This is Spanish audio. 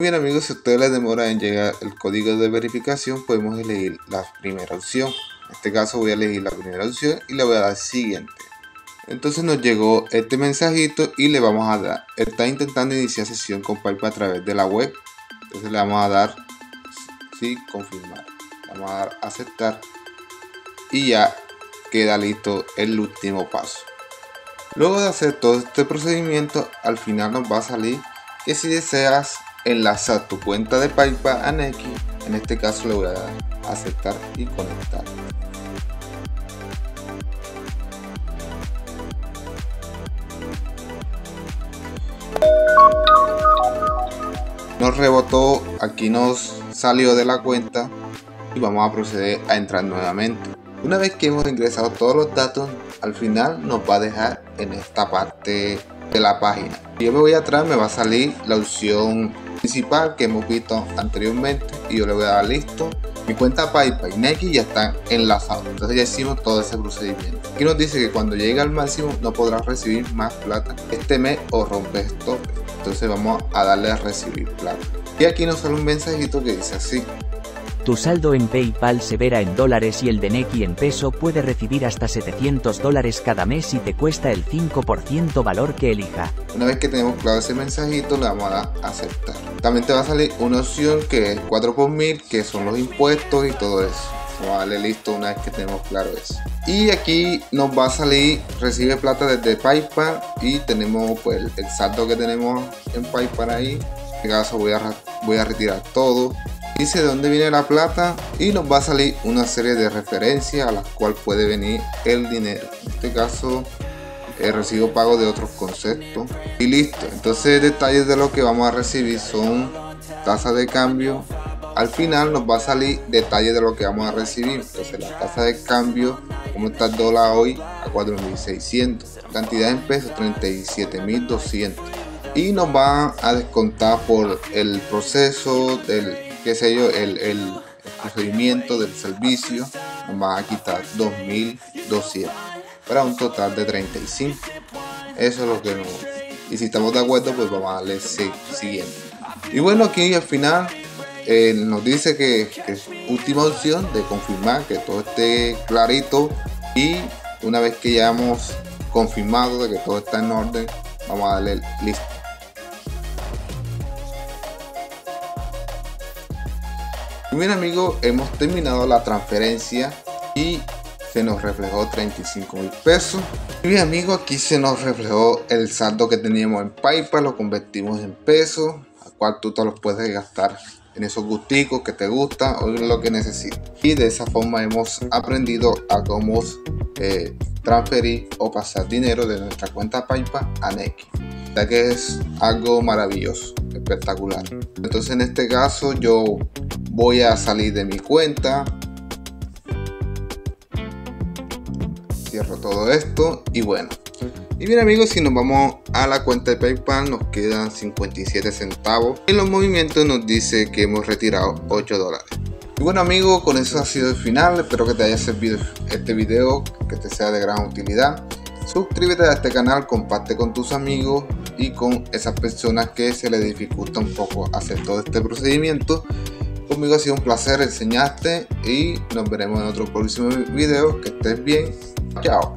Bien amigos, si ustedes les demora en llegar el código de verificación, podemos elegir la primera opción. En este caso voy a elegir la primera opción y le voy a dar siguiente. Entonces nos llegó este mensajito y le vamos a dar. Está intentando iniciar sesión con PayPal a través de la web. Entonces le vamos a dar sí, confirmar. Vamos a dar aceptar. Y ya queda listo el último paso. Luego de hacer todo este procedimiento, al final nos va a salir que si deseas enlazar tu cuenta de PayPal a Neki, en este caso le voy a dar aceptar y conectar. Nos rebotó, aquí nos salió de la cuenta y vamos a proceder a entrar nuevamente. Una vez que hemos ingresado todos los datos, al final nos va a dejar en esta parte de la página. Yo me voy atrás, me va a salir la opción principal que hemos visto anteriormente y yo le voy a dar listo. Mi cuenta PayPal y Neki ya están enlazados. Entonces ya hicimos todo ese procedimiento. Aquí nos dice que cuando llegue al máximo no podrás recibir más plata este mes o rompes tope. Entonces vamos a darle a recibir plata. Y aquí nos sale un mensajito que dice así. Tu saldo en PayPal se verá en dólares y el de Neki en peso puede recibir hasta 700 dólares cada mes y te cuesta el 5% valor que elija. Una vez que tenemos claro ese mensajito, le vamos a dar a aceptar. También te va a salir una opción que es 4 por 1000, que son los impuestos y todo eso. Vamos a darle listo una vez que tenemos claro eso. Y aquí nos va a salir recibe plata desde PayPal y tenemos pues el saldo que tenemos en PayPal ahí. En este caso voy a, voy a retirar todo dice de dónde viene la plata y nos va a salir una serie de referencias a las cuales puede venir el dinero. En este caso, el recibo pago de otros conceptos y listo. Entonces, detalles de lo que vamos a recibir son tasa de cambio. Al final nos va a salir detalles de lo que vamos a recibir. Entonces, la tasa de cambio, como está el dólar hoy, a 4.600. Cantidad en pesos, 37.200 y nos va a descontar por el proceso del qué sé yo, el, procedimiento del servicio nos va a quitar 2.200 para un total de 35. Eso es lo que nos... Y si estamos de acuerdo, pues vamos a darle siguiente. Y bueno, aquí al final eh, nos dice que, es última opción de confirmar que todo esté clarito y una vez que ya hemos confirmado de que todo está en orden, vamos a darle listo. Bien amigos, hemos terminado la transferencia y se nos reflejó 35 mil pesos. Y bien amigos, aquí se nos reflejó el saldo que teníamos en PayPal, lo convertimos en pesos, a cual tú te los puedes gastar en esos gusticos que te gustan o lo que necesitas. Y de esa forma hemos aprendido a cómo eh, transferir o pasar dinero de nuestra cuenta PayPal a Neki. Ya que es algo maravilloso, espectacular. Entonces en este caso yo voy a salir de mi cuenta. Cierro todo esto y bueno. Y bien amigos si nos vamos a la cuenta de paypal nos quedan 57 centavos. En los movimientos nos dice que hemos retirado 8 dólares. Y bueno amigos con eso ha sido el final. Espero que te haya servido este video que te sea de gran utilidad. Suscríbete a este canal comparte con tus amigos y con esas personas que se les dificulta un poco hacer todo este procedimiento Conmigo ha sido un placer enseñarte y nos veremos en otro próximo video. Que estés bien. Chao.